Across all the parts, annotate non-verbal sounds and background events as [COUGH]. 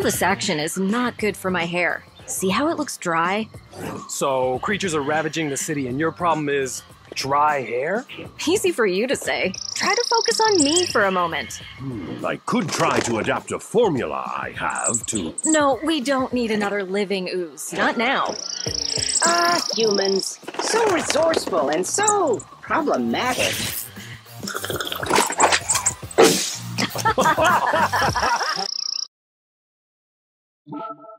All this action is not good for my hair. See how it looks dry? So, creatures are ravaging the city, and your problem is dry hair? Easy for you to say. Try to focus on me for a moment. I could try to adapt a formula I have to. No, we don't need another living ooze. Not now. Ah, humans. So resourceful and so problematic. [LAUGHS] you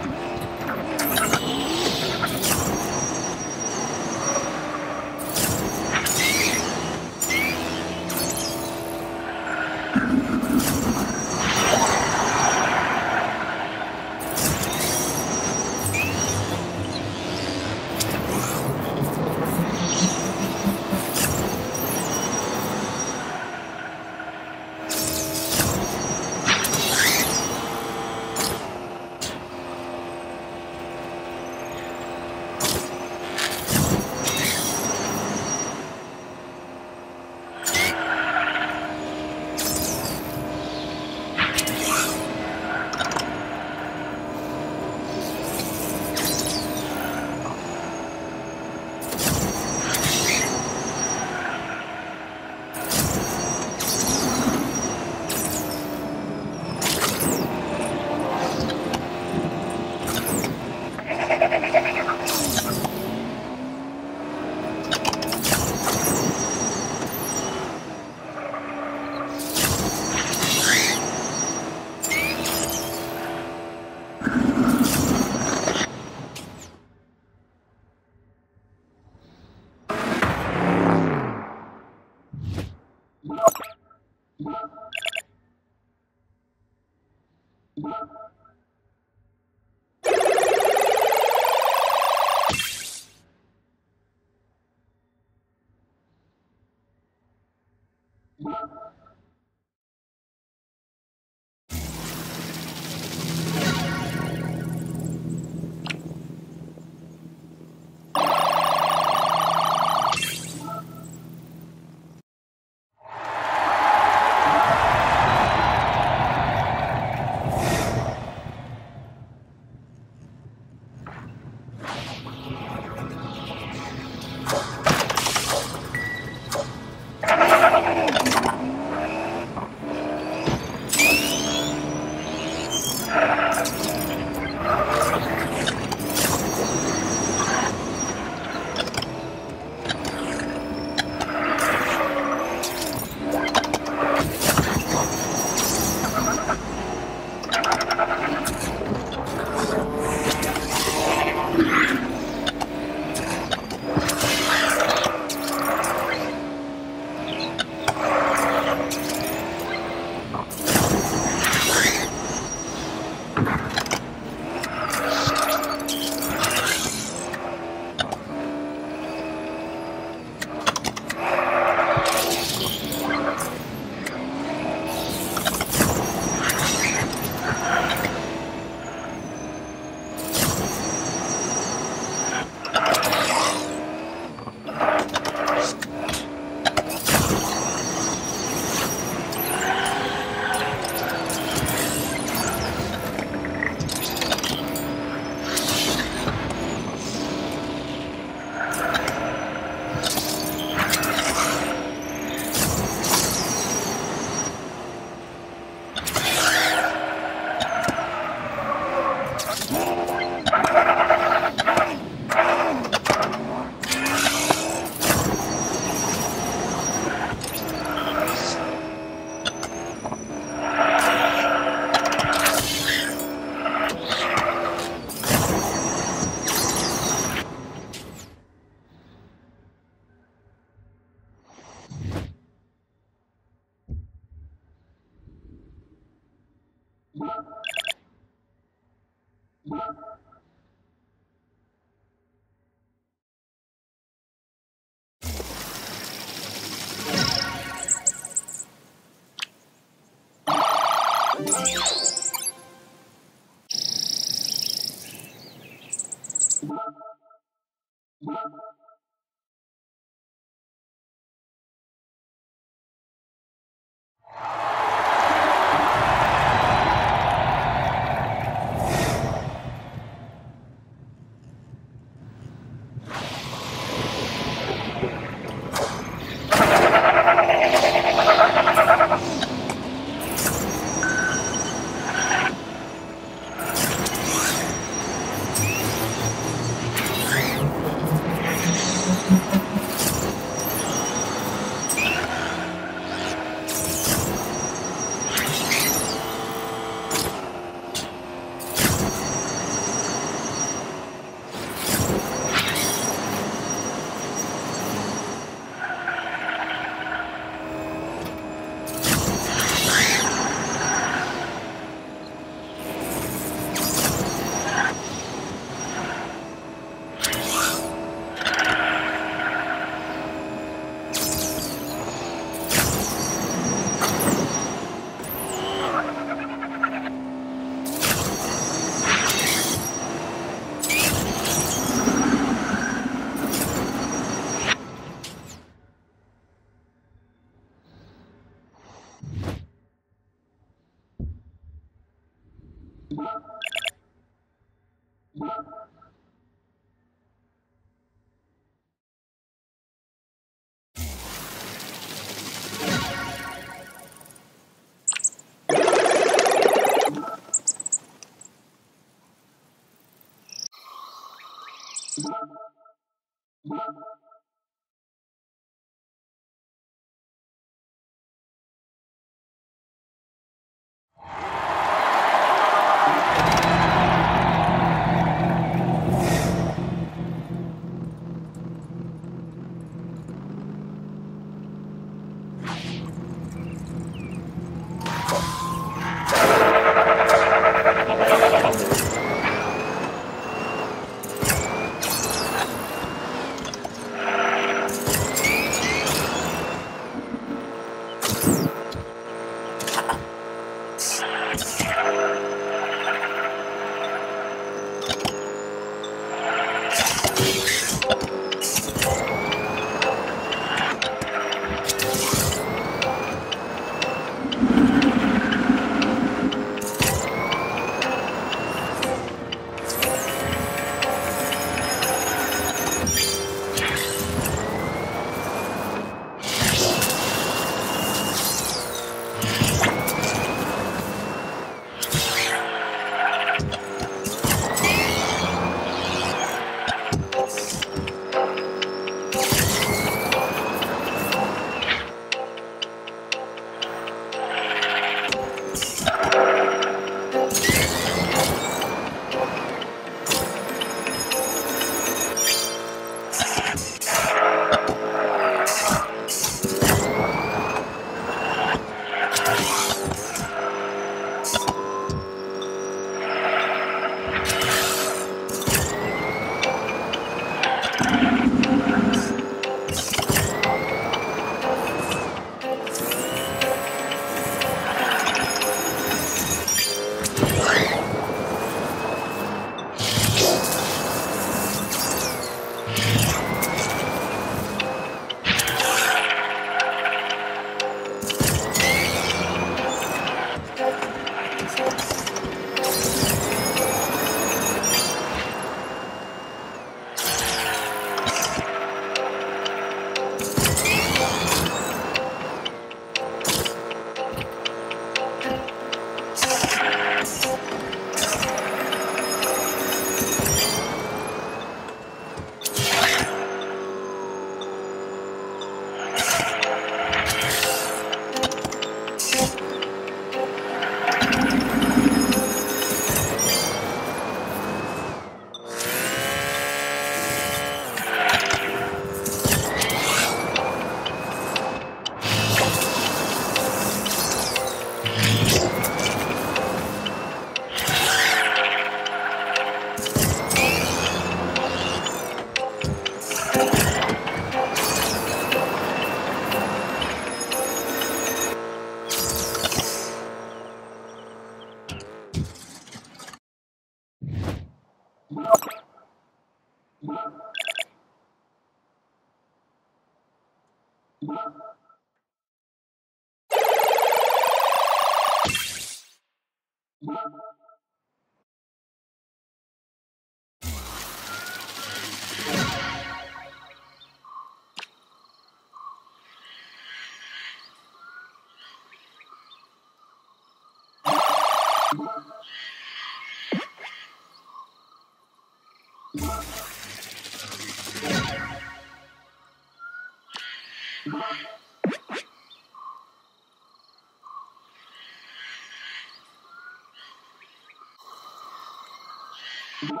Thank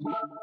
you.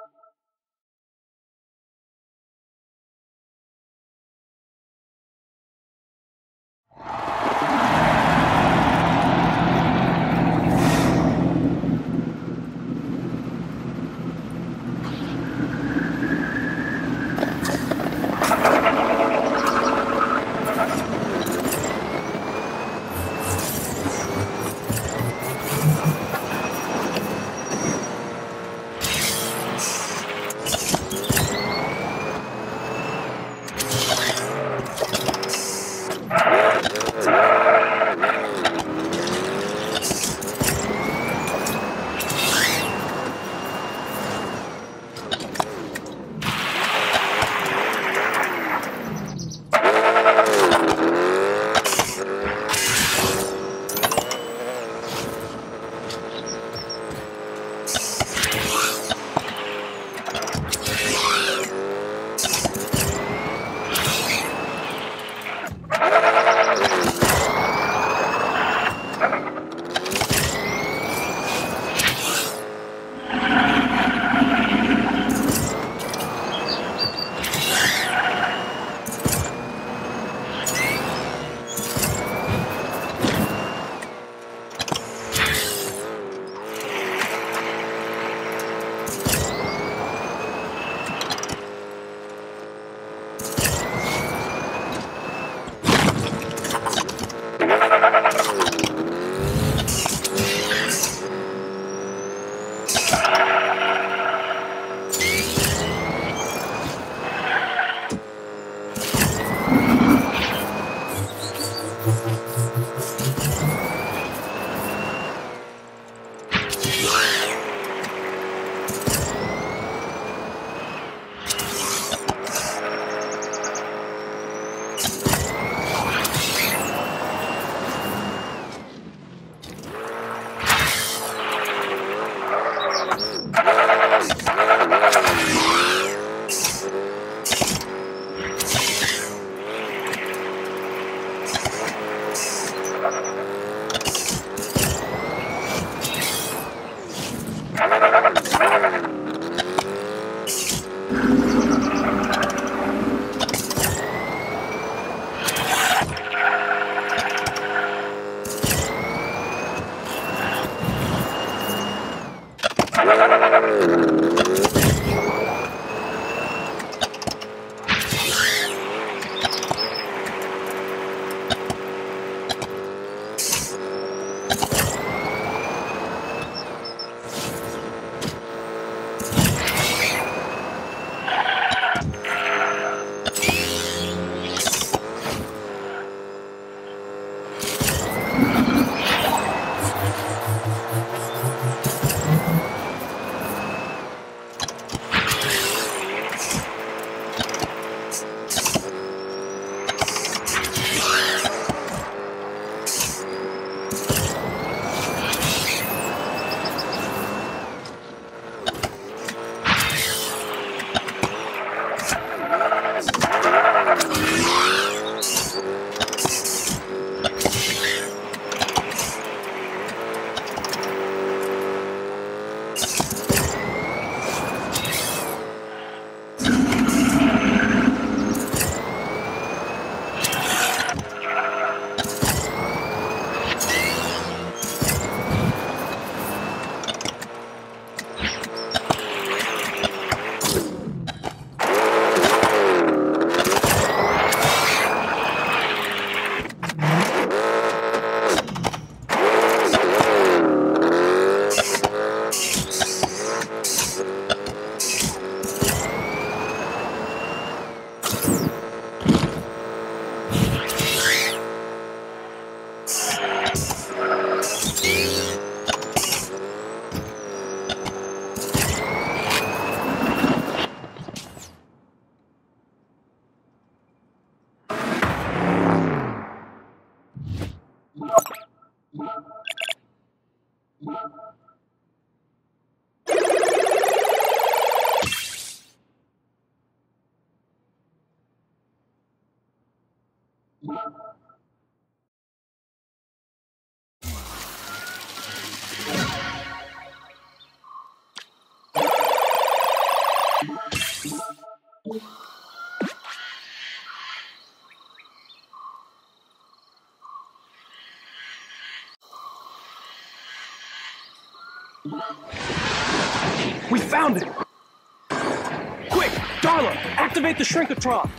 The shrinkatron!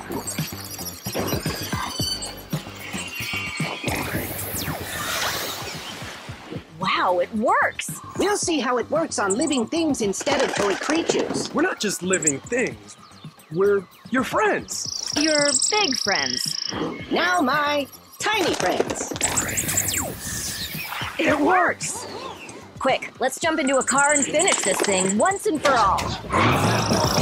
Wow, it works! We'll see how it works on living things instead of toy creatures. We're not just living things. We're your friends. Your big friends. Now my tiny friends. It works! Quick, let's jump into a car and finish this thing once and for all.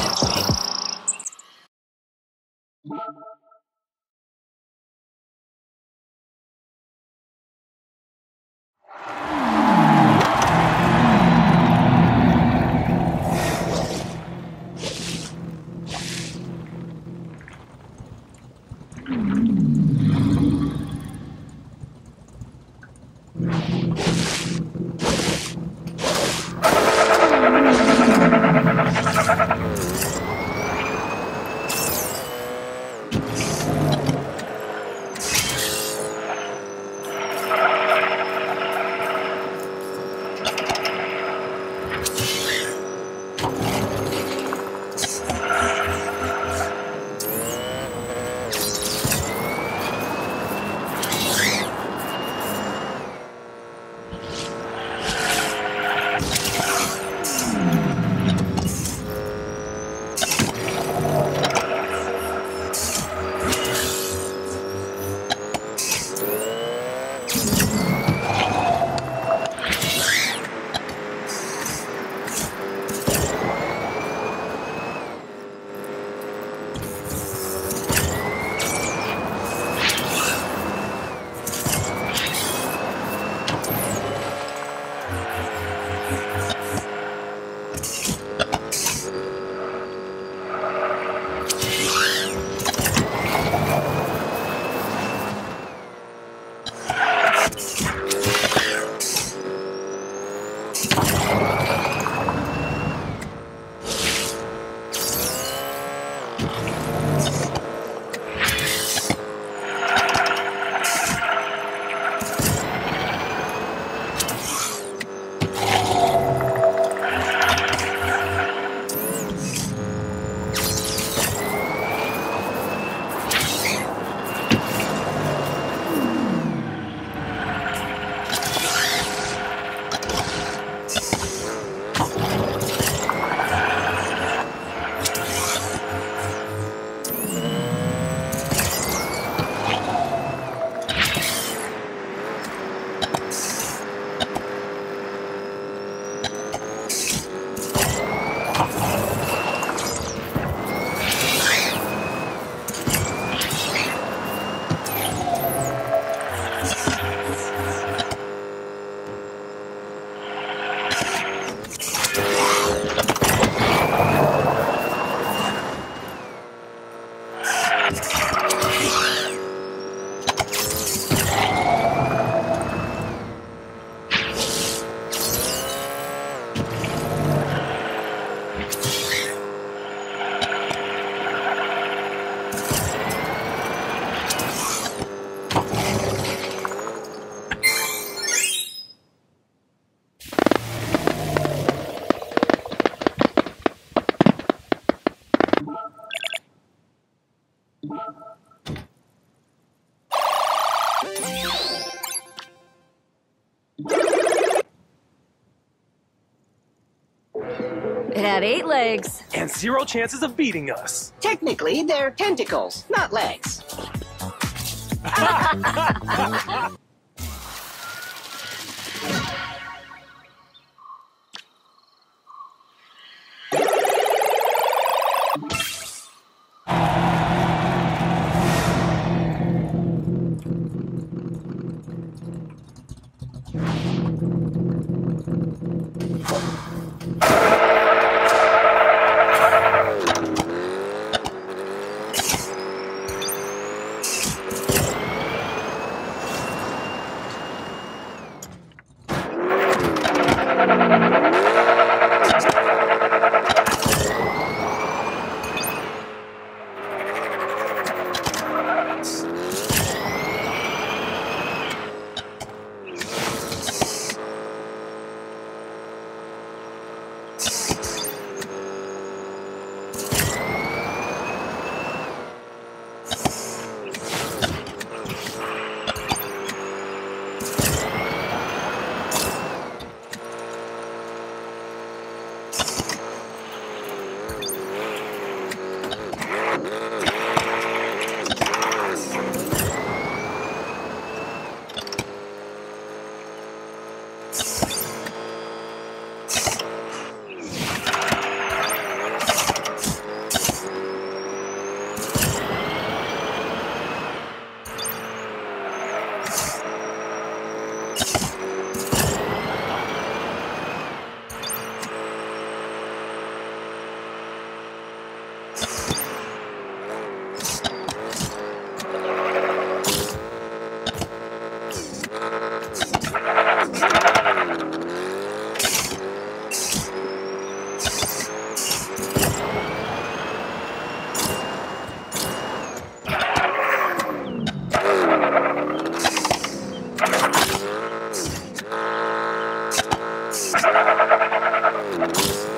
Legs. And zero chances of beating us. Technically, they're tentacles, not legs. [LAUGHS] you